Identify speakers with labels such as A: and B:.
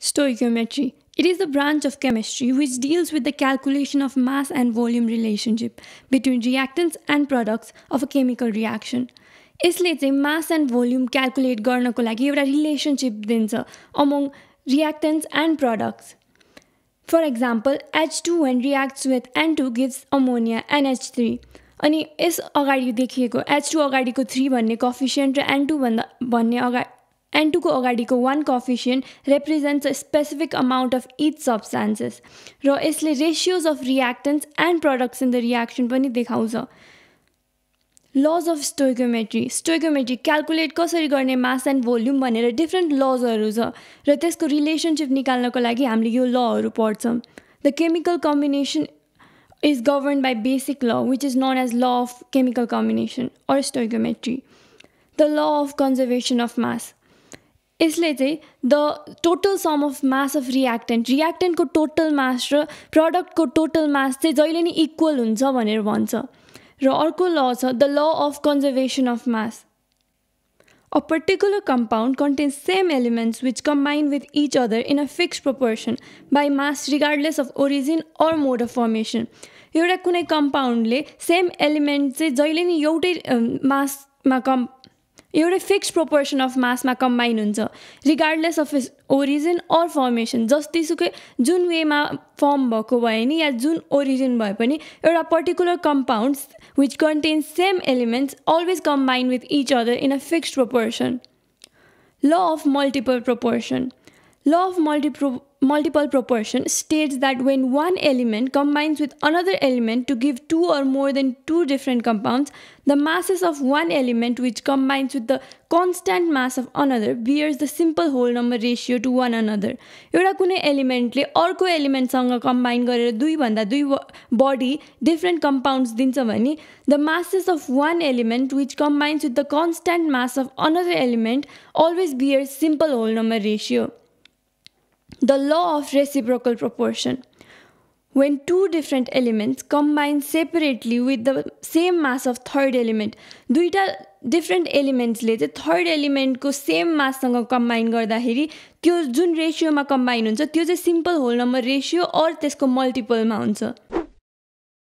A: Stoichiometry. It is the branch of chemistry which deals with the calculation of mass and volume relationship between reactants and products of a chemical reaction. यसले चाहिँ मास and volume calculate गर्नको लागि एउटा relationship दिन्छ among reactants and products for example H two when reacts with N two gives ammonia NH three अनि यस अगाडि देखिएको एच टू अगाडिको थ्री भन्ने कफिसियन्ट र एन टू भन्दा भन्ने अगाडि एन टूको अगाडिको one coefficient represents a specific amount of each substances र यसले ratios of reactants and products in the reaction पनि देखाउँछ laws of stoichiometry stoichiometry calculate कसरी गर्ने मास एन्ड भोल्युम भनेर डिफ्रेन्ट लजहरू छ र त्यसको रिलेसनसिप निकाल्नको लागि हामीले यो लहरू पढ्छौँ. The chemical combination is govern by basic law which is known as law of chemical combination or stoichiometry the law of conservation of mass यसले चाहिँ the total sum of mass of reactant रियाक्टेन्टको total mass र प्रडक्टको total mass चाहिँ जहिले नि equal हुन्छ भनेर भन्छ र अर्को ल छ the law of conservation of mass A particular compound contains same elements which combine with each other in a fixed proportion by mass regardless of origin or mode of formation. एउटा कुनै कम्पाउन्डले same element चाहिँ जहिले नि एउटै मासमा कम् एउटै fix proportion of मासमा कम्बाइन हुन्छ। Regardless of its origin or formation जतिसुकै जुन वेमा फर्म भएको भए नि या जुन ओरिजिन भए पनि एउटा particular compounds which contains same elements always combine with each other in a fixed proportion law of multiple proportion law of मल्टिप्रो multiple proportion states that when one element combines with another element to give two or more than two different compounds, the masses of one element which combines with the constant mass of another bears the simple whole number ratio to one another. एउटा कुनै एलिमेन्टले अर्को एलिमेन्टसँग combine गरेर दुईभन्दा दुई body different compounds दिन्छ भने the masses of one element which combines with the constant mass of another element always bears simple whole number ratio The law of reciprocal proportion. When two different elements combine separately with the same mass of third element, दुईवटा different एलिमेन्ट्सले चाहिँ third एलिमेन्टको same माससँग combine गर्दाखेरि त्यो जुन रेसियोमा combine हुन्छ त्यो चाहिँ simple whole number ratio or त्यसको मल्टिपलमा हुन्छ